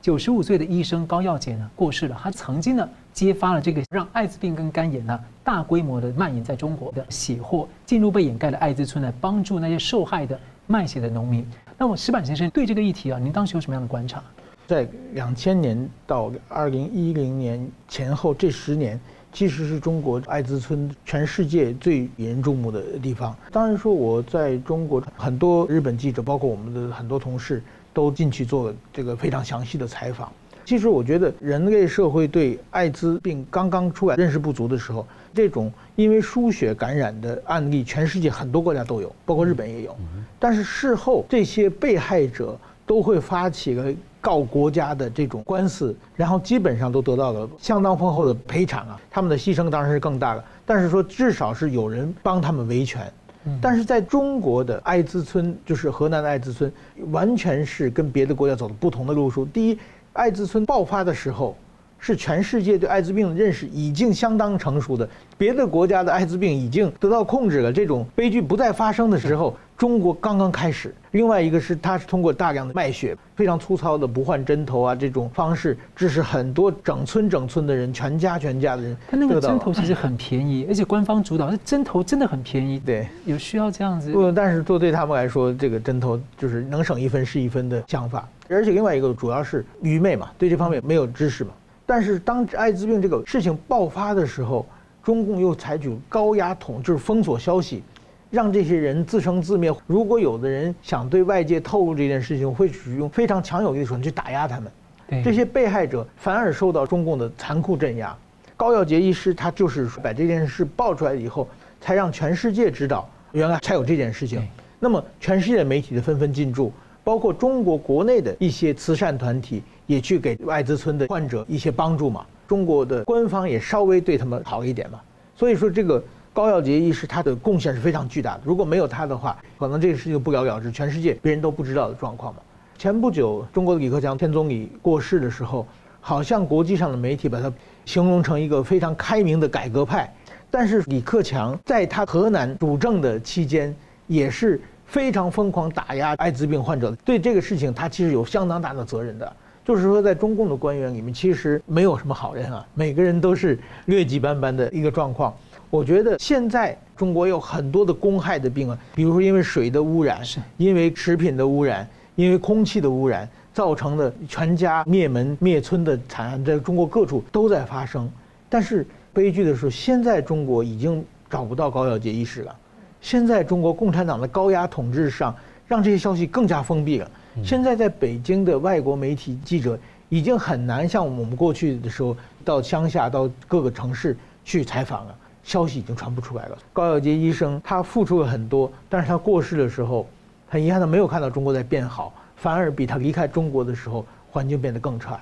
九十五岁的医生高耀杰呢过世了。他曾经呢揭发了这个让艾滋病跟肝炎呢大规模的蔓延在中国的血祸，进入被掩盖的艾滋村来帮助那些受害的卖血的农民。那么石板先生对这个议题啊，您当时有什么样的观察？在两千年到二零一零年前后这十年。其实是中国艾滋村全世界最引人注目的地方。当然说，我在中国很多日本记者，包括我们的很多同事，都进去做这个非常详细的采访。其实我觉得，人类社会对艾滋病刚刚出来认识不足的时候，这种因为输血感染的案例，全世界很多国家都有，包括日本也有。但是事后这些被害者都会发起个。告国家的这种官司，然后基本上都得到了相当丰厚的赔偿啊，他们的牺牲当然是更大了。但是说至少是有人帮他们维权。但是在中国的艾滋村，就是河南的艾滋村，完全是跟别的国家走的不同的路数。第一，艾滋村爆发的时候，是全世界对艾滋病的认识已经相当成熟的，别的国家的艾滋病已经得到控制了，这种悲剧不再发生的时候。中国刚刚开始，另外一个是，它是通过大量的卖血，非常粗糙的不换针头啊这种方式，致使很多整村整村的人，全家全家的人。他那个针头其实很便宜，而且官方主导，那针头真的很便宜。对，有需要这样子。不，但是做对他们来说，这个针头就是能省一分是一分的想法。而且另外一个主要是愚昧嘛，对这方面没有知识嘛。但是当艾滋病这个事情爆发的时候，中共又采取高压统，就是封锁消息。让这些人自生自灭。如果有的人想对外界透露这件事情，会使用非常强有力的手段去打压他们。这些被害者反而受到中共的残酷镇压。高耀杰医师他就是把这件事爆出来以后，才让全世界知道原来才有这件事情。那么全世界媒体的纷纷进驻，包括中国国内的一些慈善团体也去给艾滋村的患者一些帮助嘛。中国的官方也稍微对他们好一点嘛。所以说这个。高耀杰医师他的贡献是非常巨大的，如果没有他的话，可能这个事情不了了之，全世界别人都不知道的状况嘛。前不久，中国的李克强天总理过世的时候，好像国际上的媒体把他形容成一个非常开明的改革派，但是李克强在他河南主政的期间，也是非常疯狂打压艾滋病患者，对这个事情他其实有相当大的责任的。就是说，在中共的官员里面，其实没有什么好人啊，每个人都是劣迹斑斑的一个状况。我觉得现在中国有很多的公害的病啊，比如说因为水的污染，因为食品的污染，因为空气的污染，造成的全家灭门灭村的惨案，在中国各处都在发生。但是悲剧的是，现在中国已经找不到高小杰医师了。现在中国共产党的高压统治上，让这些消息更加封闭了。现在在北京的外国媒体记者已经很难像我们过去的时候到乡下到各个城市去采访了。消息已经传不出来了。高耀杰医生他付出了很多，但是他过世的时候，很遗憾的没有看到中国在变好，反而比他离开中国的时候环境变得更差。